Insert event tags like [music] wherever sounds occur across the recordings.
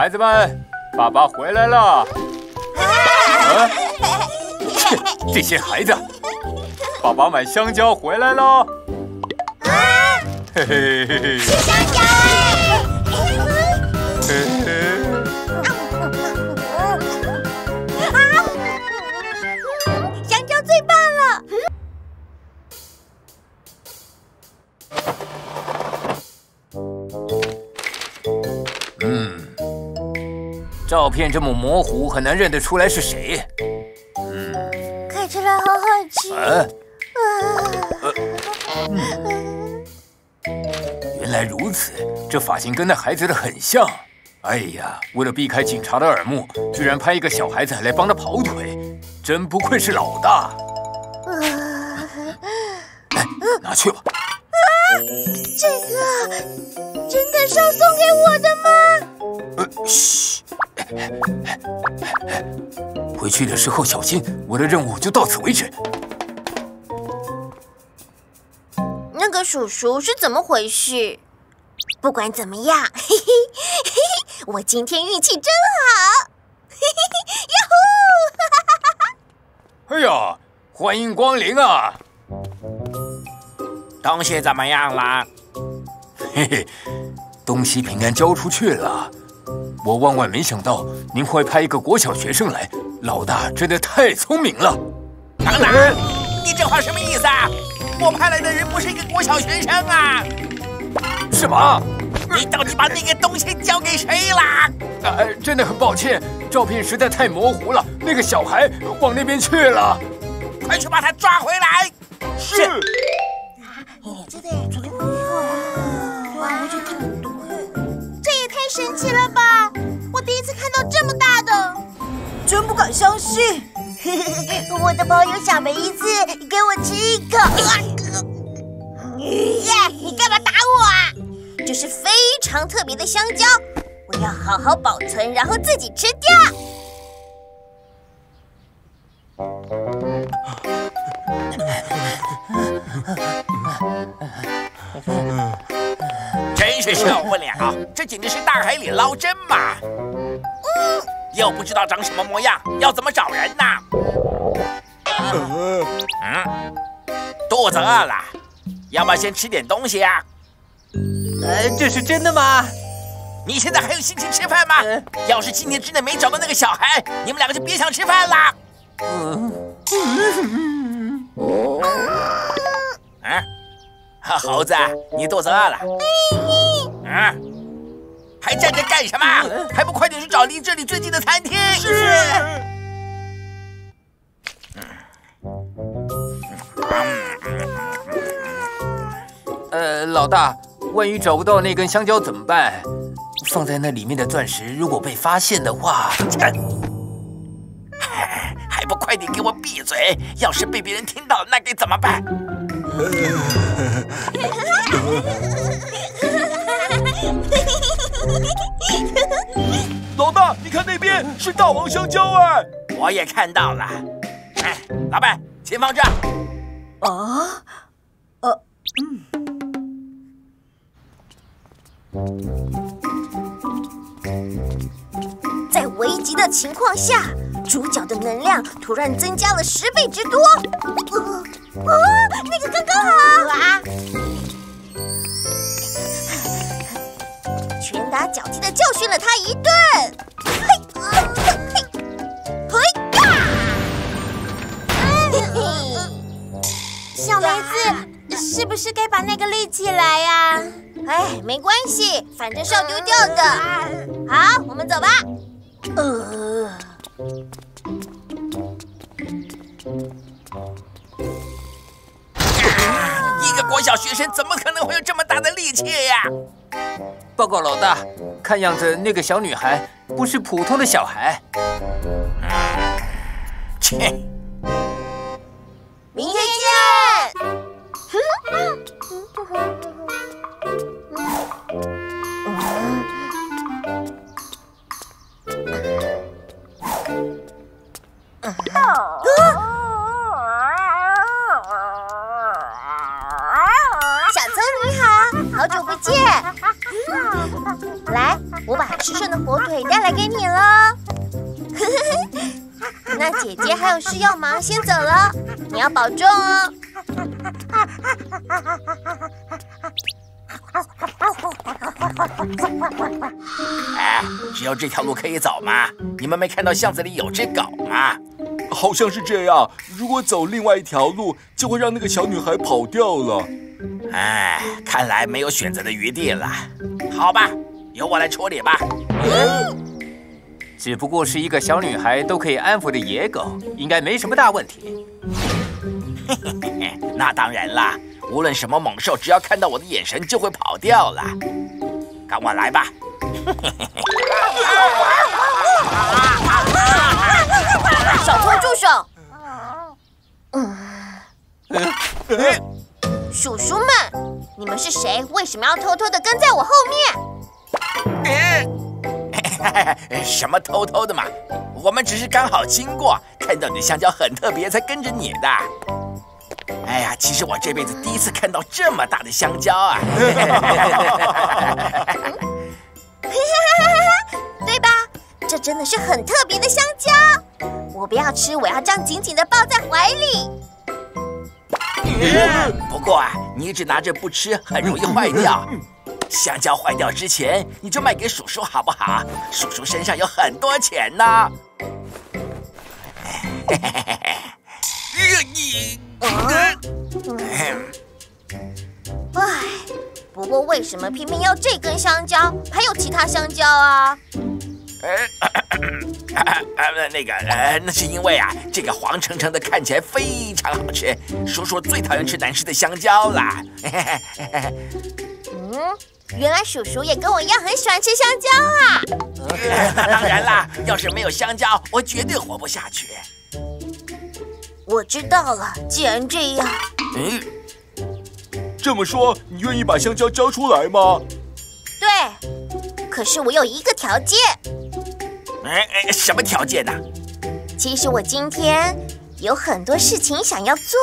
孩子们，爸爸回来了。[laughs] 啊这些孩子，爸爸买香蕉回来了。啊嘿嘿嘿嘿，照片这么模糊，很难认得出来是谁。嗯，看起来好好吃。啊，原来如此，这发型跟那孩子的很像。哎呀，为了避开警察的耳目，居然派一个小孩子来帮他跑腿，真不愧是老大。来，[coughs] 拿去吧。这个真的是要送给我的吗？呃，嘘，[laughs] 回去的时候小心。我的任务就到此为止。那个叔叔是怎么回事？不管怎么样，嘿嘿嘿嘿，我今天运气真好。嘿嘿嘿，呀呼！哎呀，欢迎光临啊！东西怎么样啦？嘿嘿，东西平安交出去了。我万万没想到您会派一个国小学生来，老大真的太聪明了。等等，你这话什么意思啊？我派来的人不是一个国小学生啊！什么？你到底把那个东西交给谁啦？呃，真的很抱歉，照片实在太模糊了。那个小孩往那边去了，快去把他抓回来！是。真的，哇，这也太神奇了吧！真不敢相信。[laughs] 我的朋友小梅一次给我吃一口。[laughs] 耶，你干嘛打我啊？这是非常特别的香蕉，我要好好保存，然后自己吃掉。真是受不了！这简直是大海里捞针嘛！嗯，又不知道长什么模样，要怎么找人呢？嗯，肚子饿了，要不要先吃点东西啊？呃，这是真的吗？你现在还有心情吃饭吗？要是今天之内没找到那个小孩，你们两个就别想吃饭了。嗯。啊猴子，你肚子饿了？嗯，还站着干什么？还不快点去找离这里最近的餐厅？是。呃，老大，万一找不到那根香蕉怎么办？放在那里面的钻石如果被发现的话，[laughs] 还不快点给我闭嘴！要是被别人听到，那该怎么办？[laughs] 是大王香蕉哎！我也看到了。哎，老板，请放这。啊？呃，嗯。在危急的情况下，主角的能量突然增加了十倍之多。哦，那个刚刚好啊！拳打脚踢的教训了他一顿。[laughs] 小梅子，是不是该把那个立起来呀？哎，没关系，反正是要丢掉的。好，我们走吧。呃。一个国小学生怎么可能会有这么大的力气呀？报告老大，看样子那个小女孩不是普通的小孩。切！明天见。小聪你好，好久不见。来，我把吃剩的火腿带来给你了。[laughs] 那姐姐还有事要忙，先走了。你要保重哦。哎，只有这条路可以走吗？你们没看到巷子里有只狗吗？好像是这样。如果走另外一条路，就会让那个小女孩跑掉了。哎，看来没有选择的余地了。好吧，由我来处理吧。只不过是一个小女孩都可以安抚的野狗，应该没什么大问题。[laughs] 那当然啦，无论什么猛兽，只要看到我的眼神就会跑掉了。跟我来吧。小偷住手！嗯，叔叔们，你们是谁？为什么要偷偷的跟在我后面？什么偷偷的嘛？我们只是刚好经过，看到你的香蕉很特别，才跟着你的。哎呀，其实我这辈子第一次看到这么大的香蕉啊！[laughs] 对吧？这真的是很特别的香蕉。我不要吃，我要这样紧紧的抱在怀里。不过啊，你一直拿着不吃，很容易坏掉。香蕉坏掉之前，你就卖给叔叔好不好？叔叔身上有很多钱呢。哎，不过为什么偏偏要这根香蕉？还有其他香蕉啊？呃，那个，呃，那是因为啊，这个黄澄澄的看起来非常好吃。叔叔最讨厌吃难吃的香蕉啦。嗯。原来叔叔也跟我一样很喜欢吃香蕉啊！当然啦，要是没有香蕉，我绝对活不下去。我知道了，既然这样，嗯，这么说，你愿意把香蕉交出来吗？对，可是我有一个条件。哎哎，什么条件呢？其实我今天有很多事情想要做。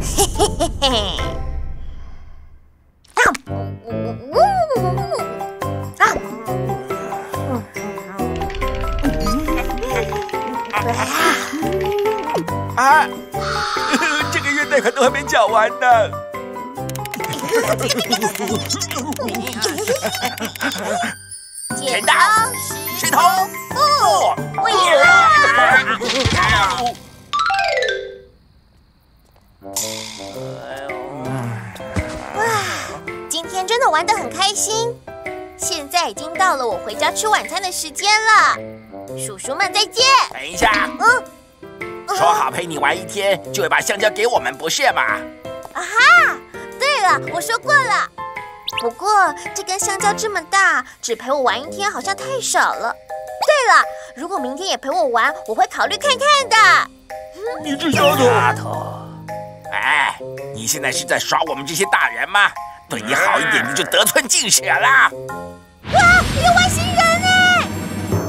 嘿嘿嘿嘿。啊！[laughs] 这个月贷款都还没缴完呢。剪刀石头布！哇，今天真的玩得很开心。现在已经到了我回家吃晚餐的时间了，叔叔们再见。等一下，嗯。[laughs] 说好陪你玩一天，就会把香蕉给我们，不是吗？啊哈！对了，我说过了。不过这根香蕉这么大，只陪我玩一天好像太少了。对了，如果明天也陪我玩，我会考虑看看的。你这丫头！丫头！哎，你现在是在耍我们这些大人吗？对你好一点，你就得寸进尺了。哇，有外星人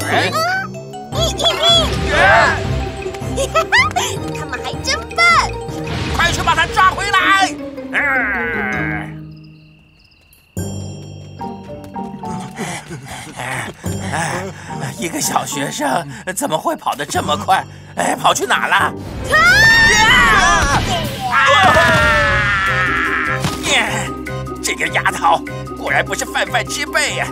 哎！咦咦咦！他们还真笨！快去把他抓回来！一个小学生怎么会跑得这么快？哎，跑去哪了？啊！这个丫头果然不是泛泛之辈呀！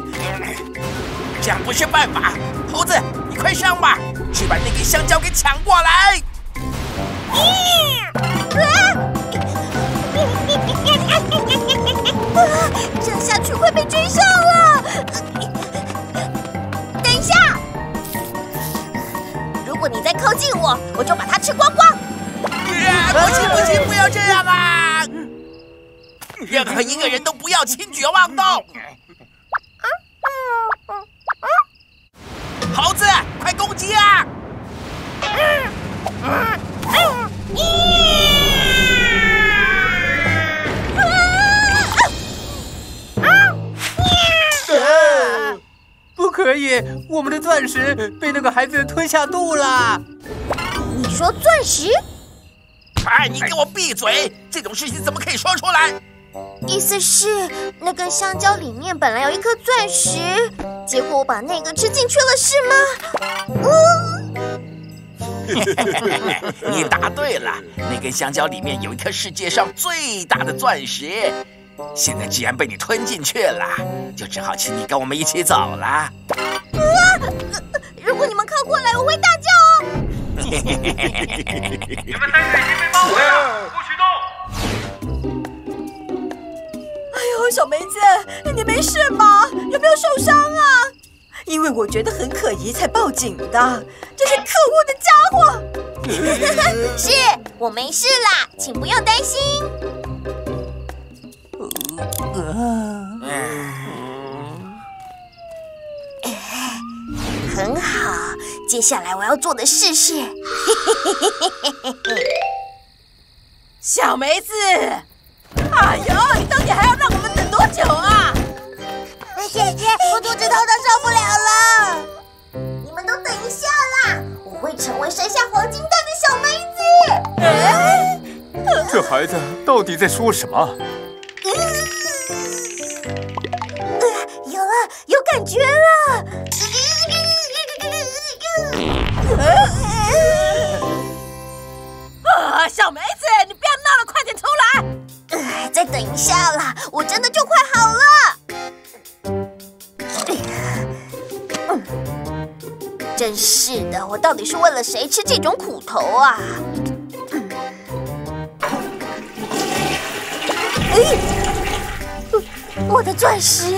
这样不是办法，猴子，你快上吧！去把那根香蕉给抢过来！[laughs] 这样下去会被追上了。等一下，如果你再靠近我，我就把它吃光光。不行不行，不要这样啊！任何一个人都不要轻举妄动。猴子，快攻击啊！啊啊不可以，我们的钻石被那个孩子吞下肚了。你说钻石？哎，你给我闭嘴！这种事情怎么可以说出来？意思是那根香蕉里面本来有一颗钻石，结果我把那个吃进去了，是吗？[laughs] 你答对了，那根香蕉里面有一颗世界上最大的钻石。现在既然被你吞进去了，就只好请你跟我们一起走了。啊如果你们靠过来，我会大叫哦。[laughs] 你们三个已经被包围了，小梅子，你没事吗？有没有受伤啊？因为我觉得很可疑，才报警的。这些可恶的家伙！[laughs] 是我没事啦，请不用担心。很好，接下来我要做的事是 [laughs] [laughs] 小梅子，哎呦，你到底还要让我们等多久啊？姐姐，我肚子痛的受不了了。你们都等一下啦，我会成为生下黄金蛋的小梅子。哎，这孩子到底在说什么？呃，有了，有感觉了。啊，小梅子，你不要闹了，快点出来！呃再等一下啦，我真的真是的，我到底是为了谁吃这种苦头啊？哎，我的钻石！